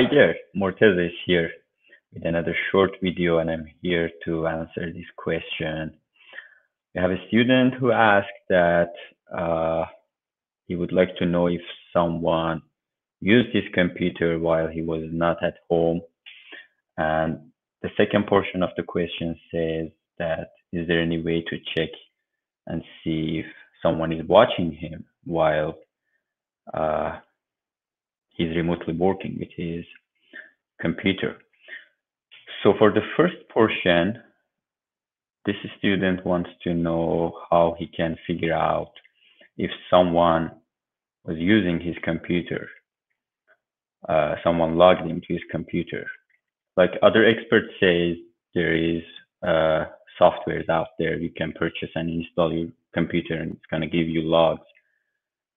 Hi there, Morteza is here with another short video and I'm here to answer this question. We have a student who asked that uh, he would like to know if someone used his computer while he was not at home. And the second portion of the question says that is there any way to check and see if someone is watching him while uh, he's remotely working with his computer. So for the first portion, this student wants to know how he can figure out if someone was using his computer, uh, someone logged into his computer. Like other experts say, there is uh, softwares out there you can purchase and install your computer and it's going to give you logs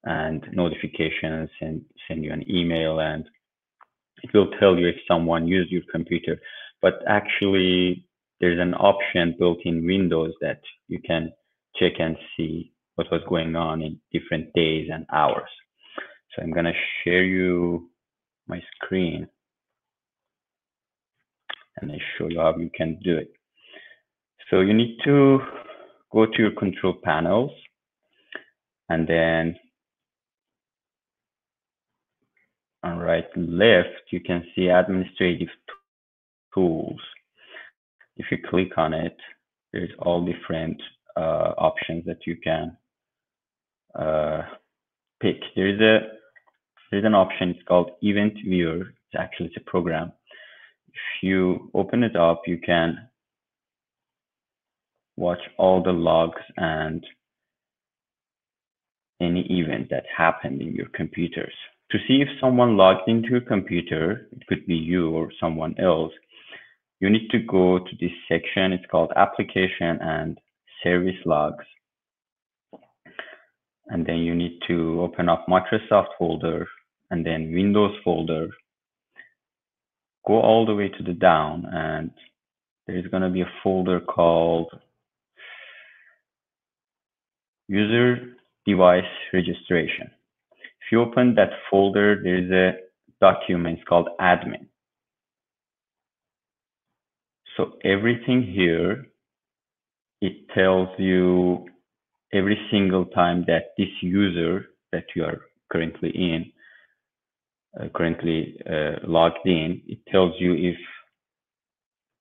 and notifications and send you an email and it will tell you if someone used your computer. But actually there's an option built in windows that you can check and see what was going on in different days and hours. So i'm going to share you my screen and I show you how you can do it. So you need to go to your control panels and then on right left, you can see administrative tools. If you click on it, there's all different uh, options that you can uh, pick. There's a there's an option. It's called Event Viewer. It's actually it's a program. If you open it up, you can watch all the logs and any event that happened in your computers. To see if someone logged into your computer, it could be you or someone else, you need to go to this section. It's called Application and Service Logs. And then you need to open up Microsoft folder and then Windows folder. Go all the way to the down and there's going to be a folder called User Device Registration. If you open that folder, there's a document it's called admin. So everything here, it tells you every single time that this user that you are currently in, uh, currently uh, logged in, it tells you if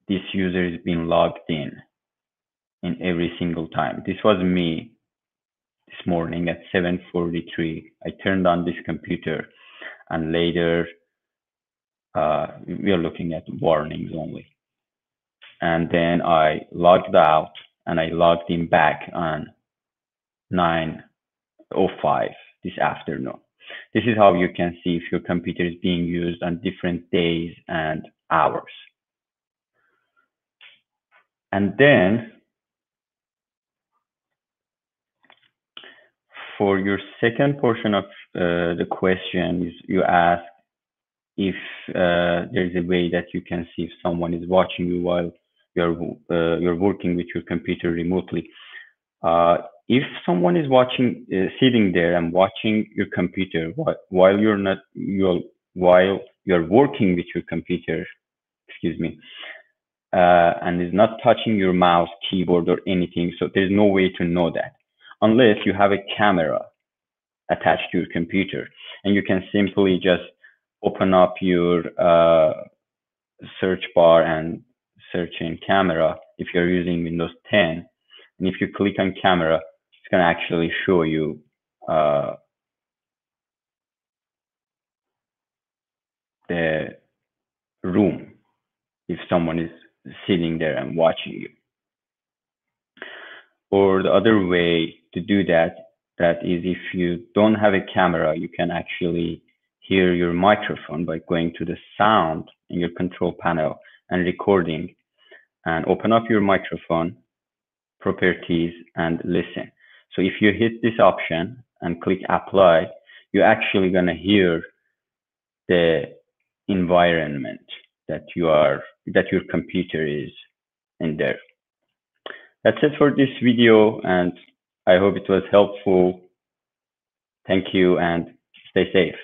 this user is being logged in in every single time. This was me this morning at 7.43. I turned on this computer and later uh, we are looking at warnings only. And then I logged out and I logged in back on 9.05 this afternoon. This is how you can see if your computer is being used on different days and hours. And then for your second portion of uh, the question, is you ask if uh, there's a way that you can see if someone is watching you while you're uh, you're working with your computer remotely. If someone is watching, sitting there and watching your computer while, while you're not you're while you're working with your computer, excuse me, uh, and is not touching your mouse, keyboard, or anything, so there's no way to know that unless you have a camera attached to your computer. And you can simply just open up your uh, search bar and search in camera if you're using Windows 10. And if you click on camera, it's going to actually show you uh, the room if someone is sitting there and watching you. Or the other way to do that, that is if you don't have a camera, you can actually hear your microphone by going to the sound in your control panel and recording and open up your microphone properties and listen. So if you hit this option and click apply, you're actually going to hear the environment that you are that your computer is in there. That's it for this video and I hope it was helpful. Thank you and stay safe.